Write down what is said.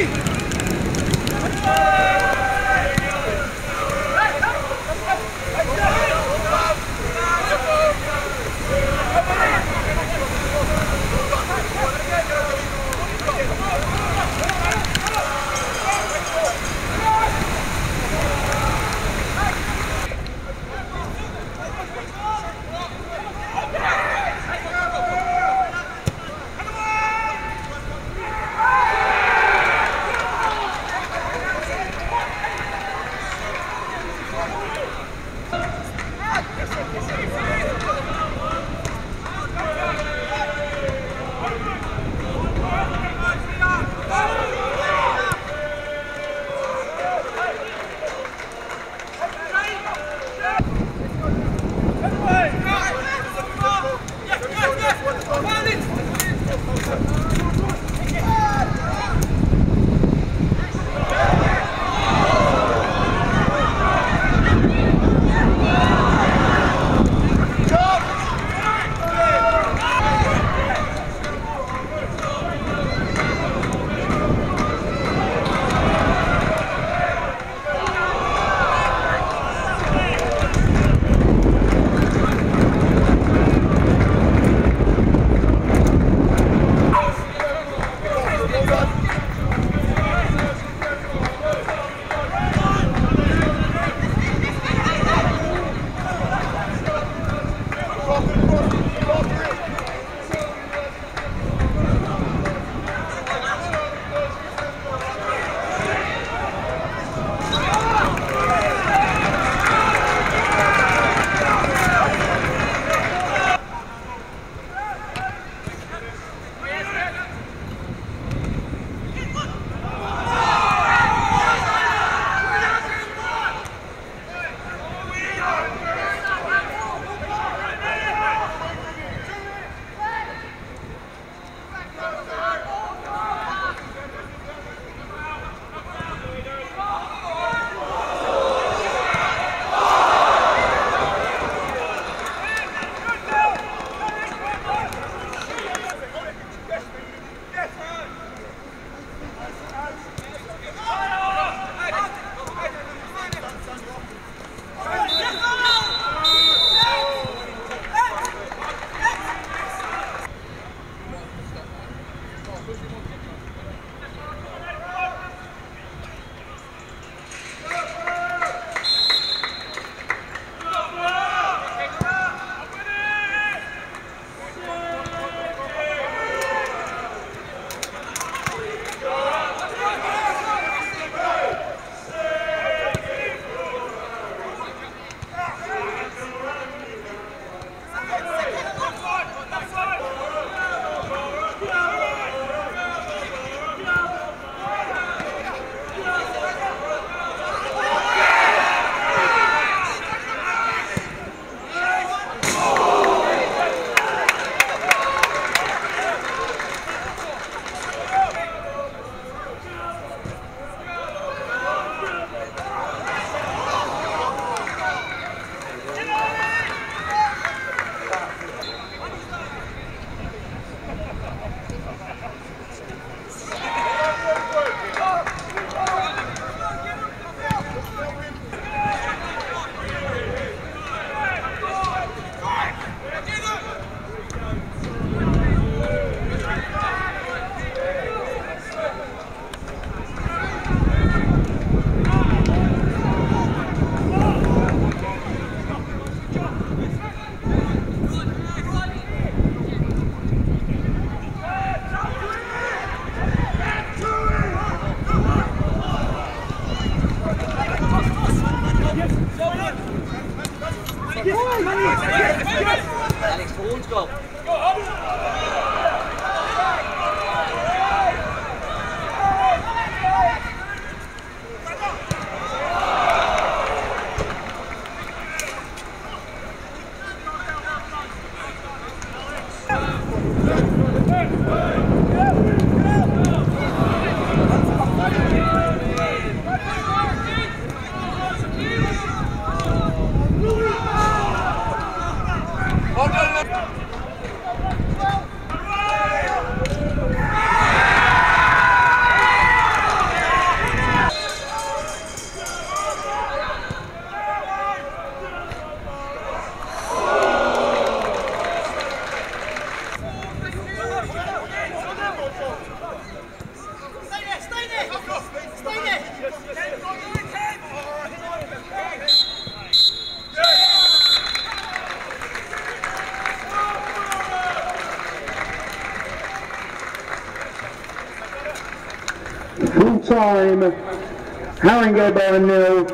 Hey! There! Full time, Haringey by a nil.